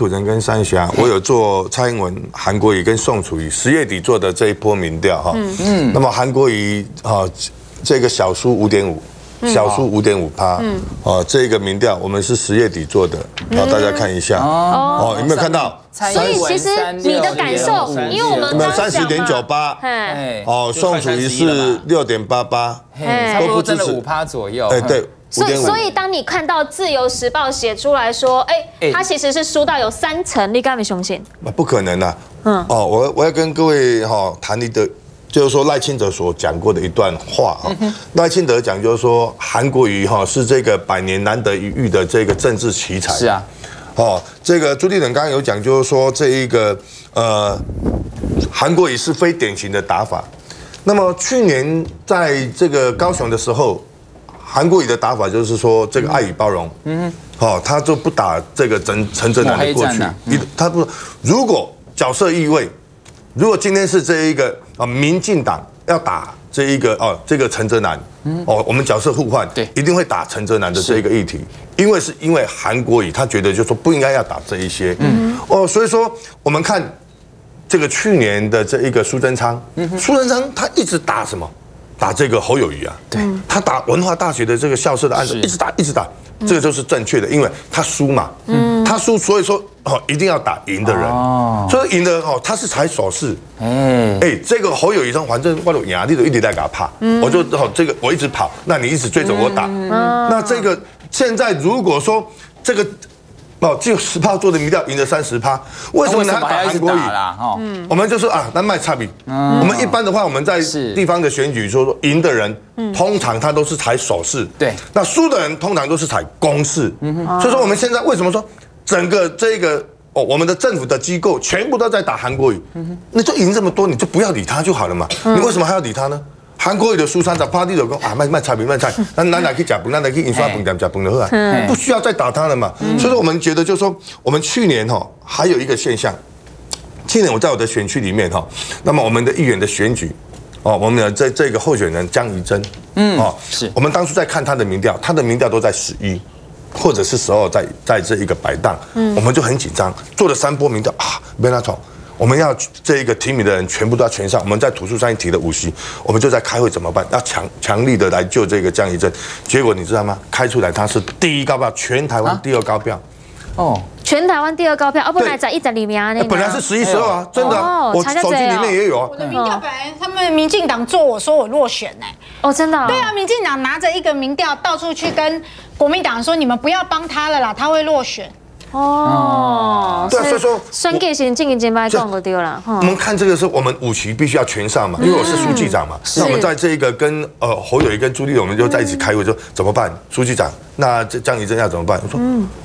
土城跟三峡，我有做蔡英文、韩国瑜跟宋楚瑜十月底做的这一波民调哈。嗯嗯。那么韩国瑜啊，这个小输五点五。小数五点五趴，嗯，哦，这个民调我们是十月底做的，好，大家看一下，哦，有没有看到？所以其实你的感受，因为我们刚三十点九八，哦，宋楚瑜是六点八八，都不支持五趴左右，哎，对，所以所以当你看到自由时报写出来说，哎，他其实是输到有三成，你敢不相信？不可能的，嗯，哦，我我要跟各位哈谈你的。就是说赖清德所讲过的一段话啊，赖清德讲就是说韩国瑜哈是这个百年难得一遇的这个政治奇才。是啊，哦，这个朱立伦刚刚有讲就是说这一个呃韩国瑜是非典型的打法。那么去年在这个高雄的时候，韩国瑜的打法就是说这个爱与包容，嗯，好，他就不打这个陈陈泽南的过去，一他不如果角色意味。如果今天是这一个啊，民进党要打这一个哦，这个陈泽南，哦，我们角色互换，对，一定会打陈泽南的这一个议题，因为是因为韩国瑜他觉得就说不应该要打这一些，嗯，哦，所以说我们看这个去年的这一个苏贞昌，苏贞昌他一直打什么？打这个侯友谊啊，对，他打文化大学的这个校舍的案子，一直打一直打，这个就是正确的，因为他输嘛，嗯，他输，所以说哦，一定要打赢的人，哦，所以赢的哦，他是才手势，哎，哎，这个侯友谊说，反正我有压力都，一直在给他怕，我就哦，这个我一直跑，那你一直追着我打，那这个现在如果说这个。哦，只有十趴做的民调赢了三十趴，为什么呢？打韩国语啦？哈，我们就说啊，那卖差比。我们一般的话，我们在地方的选举说说赢的人，通常他都是采手势。对，那输的人通常都是采公式。所以说我们现在为什么说整个这个哦，我们的政府的机构全部都在打韩国语？那就赢这么多，你就不要理他就好了嘛。你为什么还要理他呢？韩国语的书商在 party 就讲啊卖卖菜饼卖菜，那哪来去假崩，哪来去印刷崩点假崩的话，不需要再打他了嘛。所以说我们觉得就是说，我们去年哈还有一个现象，去年我在我的选区里面哈，那么我们的议员的选举哦，我们的这这个候选人江宜珍，嗯哦，是。我们当初在看他的民调，他的民调都在十一或者是十二，在在这一个摆档，嗯，我们就很紧张，做了三波民调啊，没拿错。我们要这一个提名的人全部都要全上。我们在图书上提了五席，我们就在开会怎么办？要强强力的来救这个江宜正。结果你知道吗？开出来他是第一高票，全台湾第二高票。哦，全台湾第二高票，哦，本来在一整里面啊，那本来是十一十二啊，真的，我手机里面也有啊。我的民调本来他们民进党做，我说我落选呢。哦，真的。对啊，民进党拿着一个民调到处去跟国民党说，你们不要帮他了啦，他会落选。哦，对，所以说选举先进一前摆讲过丢了。我们看这个是我们五旗必须要全上嘛，因为我是书记长嘛。那我们在这一个跟呃侯友谊跟朱立伦，我们就在一起开会，说怎么办？书记长，那这江宜珍要怎么办？我说，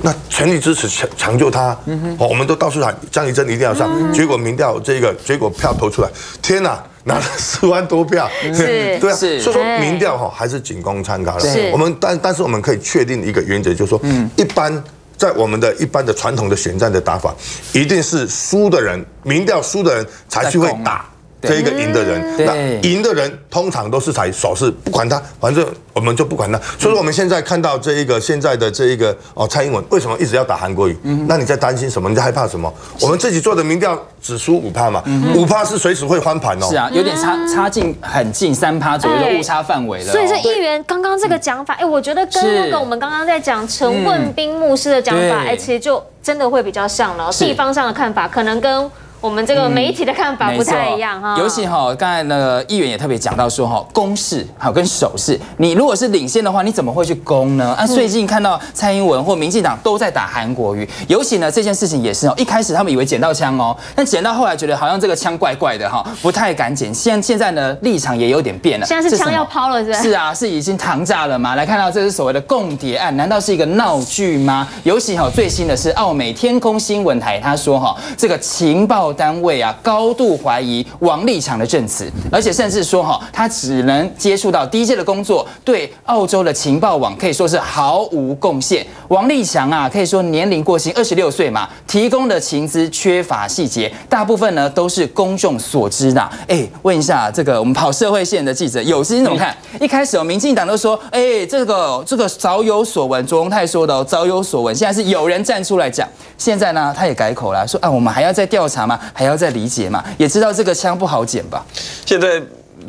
那全力支持抢抢救他。哦，我们都到处喊江宜珍一定要上。结果民调这个结果票投出来，天哪，拿了四万多票。是，对啊。所以说民调哈还是仅供参考了。我们但但是我们可以确定一个原则，就是说，一般。在我们的一般的传统的选战的打法，一定是输的人，民调输的人才去会打。这一个赢的人，那赢的人通常都是采手势，不管他，反正我们就不管他。所以我们现在看到这一个现在的这一个哦，蔡英文为什么一直要打韩国语？那你在担心什么？你在害怕什么？我们自己做的民调只输五趴嘛，五趴是随时会翻盘哦。是啊，有点差差近很近三趴左右的误差范围了。所以这议员刚刚这个讲法，哎，我觉得跟那个我们刚刚在讲陈问兵牧师的讲法，哎，其实就真的会比较像了。地方上的看法可能跟。我们这个媒体的看法不太一样哈，尤其哈，刚才那个议员也特别讲到说哈，攻势好跟守势，你如果是领先的话，你怎么会去攻呢？啊，最近看到蔡英文或民进党都在打韩国瑜，尤其呢这件事情也是哦，一开始他们以为捡到枪哦，但捡到后来觉得好像这个枪怪怪的哈，不太敢捡。现现在呢立场也有点变了，现在是枪要抛了是吧？是啊，是已经膛炸了吗？来看到这是所谓的共谍案，难道是一个闹剧吗？尤其哈最新的是澳美天空新闻台，他说哈这个情报。报单位啊高度怀疑王立强的证词，而且甚至说哈，他只能接触到第一届的工作，对澳洲的情报网可以说是毫无贡献。王立强啊，可以说年龄过轻，二十六岁嘛，提供的情资缺乏细节，大部分呢都是公众所知的。哎，问一下这个我们跑社会线的记者有心怎么看？一开始哦，民进党都说，哎，这个这个早有所闻，卓荣泰说的哦，早有所闻。现在是有人站出来讲，现在呢，他也改口了，说啊，我们还要再调查嘛，还要再理解嘛，也知道这个枪不好捡吧？现在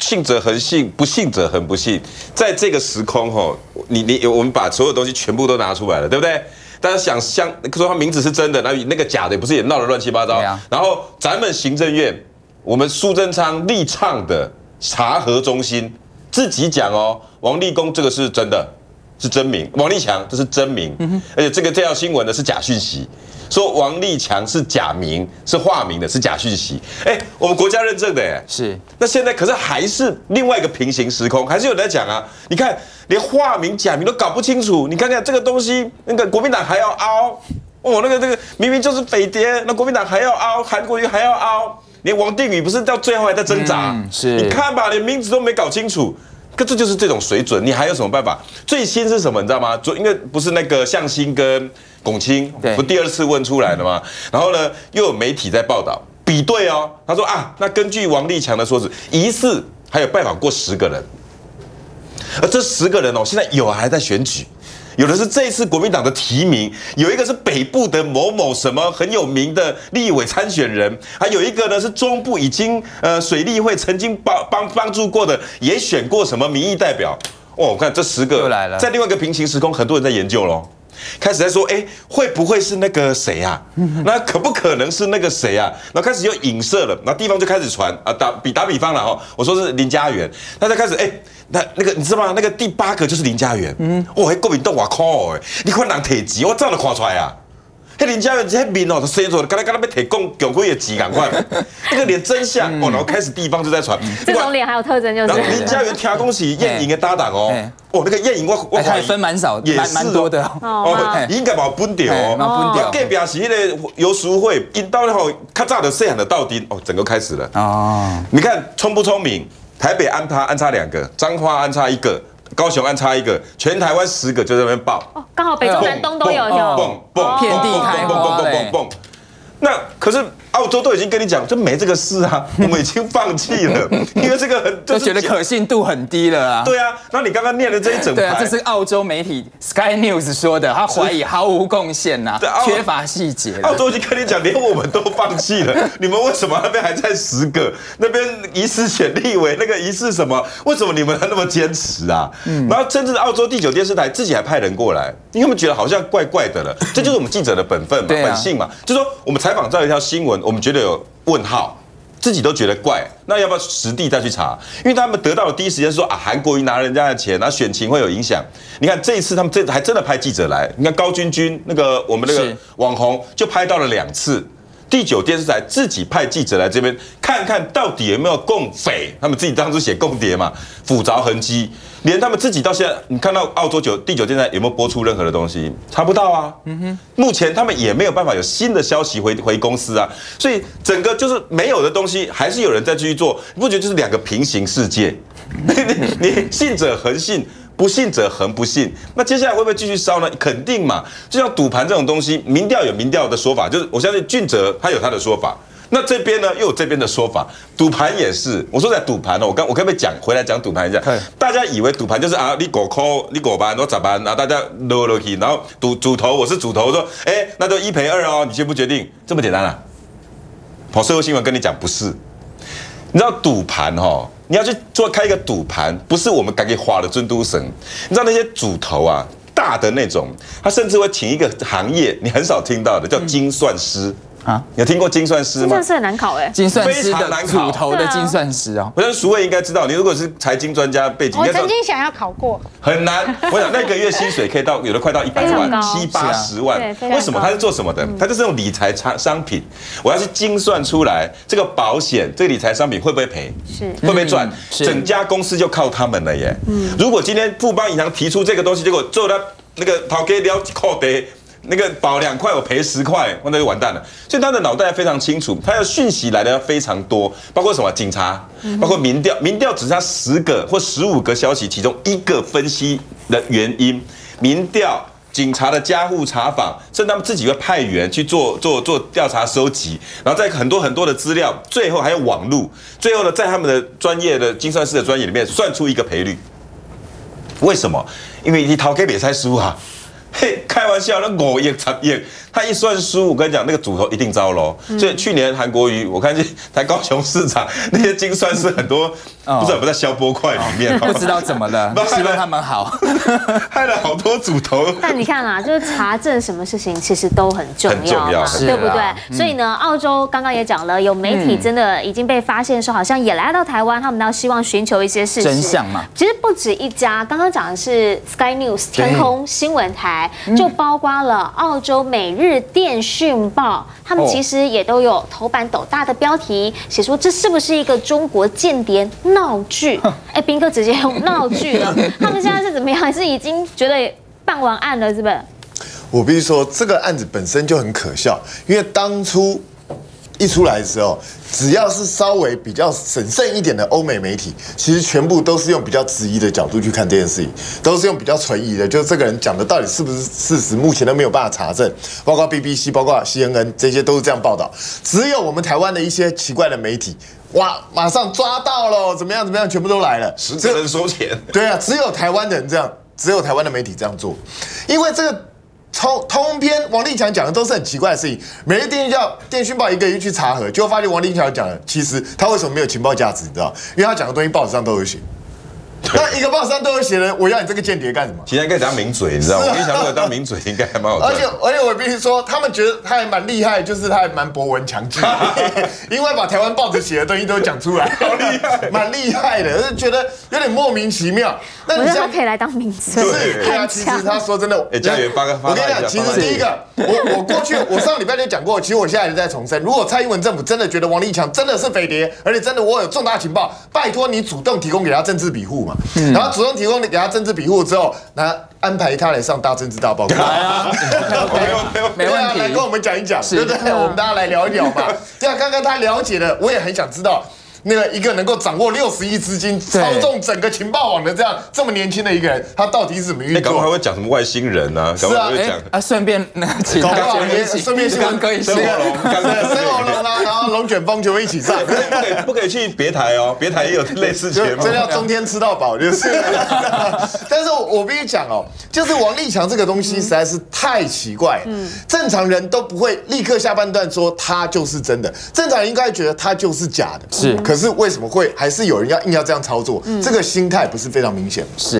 信者恒信，不信者恒不信。在这个时空吼，你你我们把所有东西全部都拿出来了，对不对？大家想像说他名字是真的，那那个假的不是也闹得乱七八糟？然后咱们行政院，我们苏贞昌立倡的查核中心自己讲哦，王立功这个是真的。是真名，王立强这是真名，而且这个这条新闻呢是假讯息，说王立强是假名，是化名的，是假讯息。哎，我们国家认证的，哎，是。那现在可是还是另外一个平行时空，还是有人在讲啊？你看，连化名假名都搞不清楚，你看看这个东西，那个国民党还要凹，哦，那个那个明明就是匪谍，那国民党还要凹，韩国瑜还要凹，连王定宇不是到最后还在挣扎？是。你看吧，连名字都没搞清楚。可这就是这种水准，你还有什么办法？最新是什么？你知道吗？昨因为不是那个向心跟龚清不第二次问出来了吗？然后呢，又有媒体在报道比对哦。他说啊，那根据王立强的说辞，疑似还有拜访过十个人，而这十个人哦，现在有还在选举。有的是这次国民党的提名，有一个是北部的某某什么很有名的立委参选人，还有一个呢是中部已经呃水利会曾经帮帮帮助过的，也选过什么民意代表。哦，我看这十个又来了在另外一个平行时空，很多人在研究喽，开始在说，哎，会不会是那个谁啊？那可不可能是那个谁啊？然后开始又影射了，那地方就开始传啊，打比打比方了哈，我说是林家园，大家开始哎。那那个你知道吗？那个第八个就是林家园。嗯，哦，迄国民党我靠哎！你看人提钱，我早都看出来啊。迄林家园这面哦，他生出来，刚才刚才被提供强贵的钱，赶快。那个脸真像哦，然后开始地方就在传。这种脸还有特征就是。林家园听恭喜燕颖的搭档哦。哦，那个燕颖我我还分蛮少，也蛮多的哦。应该冇分掉哦。冇分掉。隔壁是那个游淑慧，一到那后较早的摄影的到底哦，整个开始了。哦。你看聪不聪明？台北安插安插两个，彰化安插一个，高雄安插一个，全台湾十个就在那边爆。哦，刚好北中南东都有，蹦蹦遍地开花嘞。那可是。澳洲都已经跟你讲，就没这个事啊，我们已经放弃了，因为这个很就觉得可信度很低了啊。对啊，那你刚刚念的这一整排，这是澳洲媒体 Sky News 说的，他怀疑毫无贡献呐，缺乏细节。澳洲已经跟你讲，连我们都放弃了，你们为什么那边还在十个？那边疑似选立委，那个疑似什么？为什么你们还那么坚持啊？嗯，然后甚至澳洲第九电视台自己还派人过来，你有没有觉得好像怪怪的了？这就是我们记者的本分嘛，本性嘛，就说我们采访到一条新闻。我们觉得有问号，自己都觉得怪，那要不要实地再去查？因为他们得到的第一时间说啊，韩国瑜拿人家的钱，那选情会有影响。你看这一次他们这还真的派记者来，你看高君君那个我们那个网红就拍到了两次。第九电视台自己派记者来这边看看到底有没有共匪，他们自己当初写共谍嘛，腐凿痕迹，连他们自己到现在，你看到澳洲九第九电视台有没有播出任何的东西？查不到啊。嗯哼，目前他们也没有办法有新的消息回回公司啊，所以整个就是没有的东西，还是有人在继续做，你不觉得就是两个平行世界？你你信者恒信。不信者恒不信，那接下来会不会继续烧呢？肯定嘛，就像赌盘这种东西，民调有民调的说法，就是我相信俊哲他有他的说法，那这边呢又有这边的说法，赌盘也是。我说在赌盘呢，我刚我可不可以讲回来讲赌盘一下？大家以为赌盘就是啊，你狗扣你狗盘，我咋办？然后大家落落去，然后赌主头我是主头，说哎，那就一赔二哦，你决不决定？这么简单啊？跑社会新闻跟你讲不是，你知道赌盘哈？你要去做开一个赌盘，不是我们敢给花的尊都神。你知道那些主头啊，大的那种，他甚至会请一个行业你很少听到的，叫精算师。啊，有听过精算师吗？精算师很难考哎，精算师的主头的精算师哦。我想熟位应该知道，你如果是财经专家背景，我曾经想要考过，很难。我想那个月薪水可以到有的快到一百万、七八十万。为什么？他是做什么的？他就是用理财商商品，我要去精算出来这个保险、这个理财商品会不会赔？是会不会赚？整家公司就靠他们了耶。嗯，如果今天富邦银行提出这个东西，结果做到那个讨给了扣的。那个保两块我赔十块，那就完蛋了。所以他的脑袋非常清楚，他的讯息来的非常多，包括什么警察，包括民调，民调只是他十个或十五个消息其中一个分析的原因，民调。警察的家户查访，甚至他们自己会派员去做做做调查收集，然后在很多很多的资料，最后还有网路，最后呢，在他们的专业的精算师的专业里面算出一个赔率。为什么？因为你逃给比赛输啊。嘿，开玩笑，那我也产业，他一算输，我跟你讲，那个主头一定糟喽。所以去年韩国瑜，我看见台高雄市场那些精算是很多，不知道有没有在消波块里面，不知道怎么了，希望他们好，害了好多主头。但你看啊，就是查证什么事情其实都很重要嘛，对不对？所以呢，澳洲刚刚也讲了，有媒体真的已经被发现说，好像也来到台湾，他们要希望寻求一些事实真相嘛。其实不止一家，刚刚讲的是 Sky News 天空新闻台。就包括了澳洲《每日电讯报》，他们其实也都有头版斗大的标题，写说这是不是一个中国间谍闹剧？哎，斌哥直接用闹剧了。他们现在是怎么样？还是已经觉得办完案了？是不是？我必须说，这个案子本身就很可笑，因为当初。一出来的时候，只要是稍微比较审慎一点的欧美媒体，其实全部都是用比较质疑的角度去看这件事情，都是用比较存疑的，就是这个人讲的到底是不是事实，目前都没有办法查证。包括 BBC、包括 CNN，这些都是这样报道。只有我们台湾的一些奇怪的媒体，哇，马上抓到了，怎么样怎么样，全部都来了，实在能收钱。对啊，只有台湾的人这样，只有台湾的媒体这样做，因为这个。通通篇王立强讲的都是很奇怪的事情，每日电讯叫电讯报一个一个去查核，就发现王立强讲的，其实他为什么没有情报价值，你知道？因为他讲的东西报纸上都有写。那一个报上都有写的，我要你这个间谍干什么？其实应该当名嘴，你知道吗？我想如果当名嘴应该还蛮好。而且而且我必须说，他们觉得他还蛮厉害，就是他还蛮博闻强记，因为把台湾报纸写的东西都讲出来，好厉害，蛮厉害的，就觉得有点莫名其妙。那你他可以来当名嘴，是，对啊，其实他说真的，哎，家园发个发，我跟你讲，其实第一个，我我过去我上礼拜就讲过，其实我现在也在重申，如果蔡英文政府真的觉得王立强真的是匪谍，而且真的我有重大情报，拜托你主动提供给他政治庇护嘛，然后主动。提供你给他政治庇护之后，那安排他来上大政治大报告。来啊，没有没有问题，来跟我们讲一讲，对不对？我们大家来聊一聊嘛。对啊，刚刚他了解的，我也很想知道。那个一个能够掌握六十亿资金、操纵整个情报网的这样这么年轻的一个人，他到底是怎么运作？搞不好还会讲什么外星人呢？是啊，啊，顺便那其他顺便新闻可以生火龙，生火龙后龙卷风全部一起上。不可以不可以去别台哦，别台也有类似节目。这叫中天吃到饱就是。但是我必须讲哦，就是王立强这个东西实在是太奇怪。嗯，正常人都不会立刻下半段说他就是真的，正常人应该觉得他就是假的。是，可是为什么会还是有人要硬要这样操作？这个心态不是非常明显是。